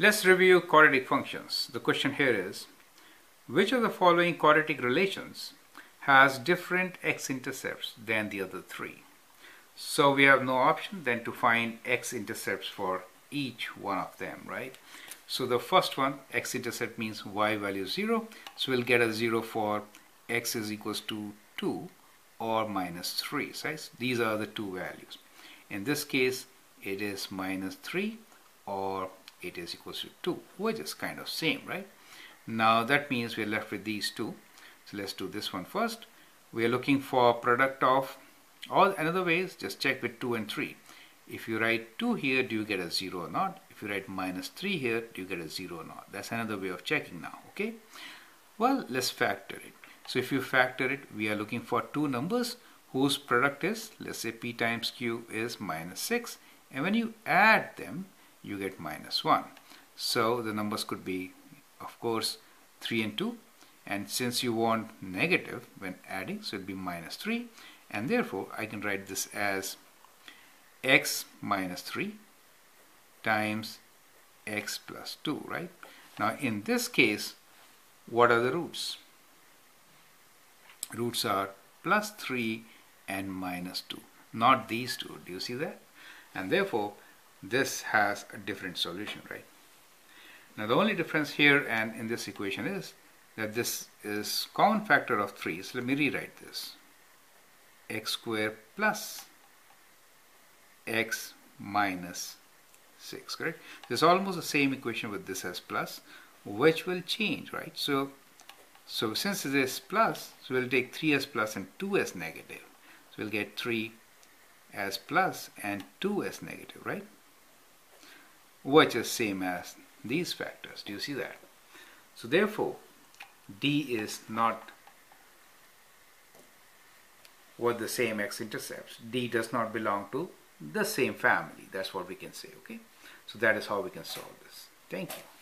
Let's review quadratic functions. The question here is, which of the following quadratic relations has different x-intercepts than the other three? So we have no option than to find x-intercepts for each one of them, right? So the first one, x-intercept means y value 0. So we'll get a 0 for x is equals to 2 or minus 3. So These are the two values. In this case, it is minus 3 or it is equals to 2 which is kind of same right? Now that means we're left with these two. So let's do this one first. We are looking for product of or another way is just check with 2 and 3 if you write 2 here do you get a 0 or not? If you write minus 3 here do you get a 0 or not? That's another way of checking now okay? Well let's factor it. So if you factor it we are looking for two numbers whose product is let's say p times q is minus 6 and when you add them you get minus 1. So the numbers could be, of course, 3 and 2. And since you want negative when adding, so it would be minus 3. And therefore, I can write this as x minus 3 times x plus 2, right? Now, in this case, what are the roots? Roots are plus 3 and minus 2, not these two. Do you see that? And therefore, this has a different solution, right? Now the only difference here and in this equation is that this is common factor of 3. So let me rewrite this. x squared plus x minus 6, correct? This is almost the same equation with this as plus, which will change, right? So, so since it is plus, so we'll take 3 as plus and 2 as negative. So we'll get 3 as plus and 2 as negative, right? Which is same as these factors. Do you see that? So therefore, D is not what the same x-intercepts. D does not belong to the same family. That's what we can say, okay? So that is how we can solve this. Thank you.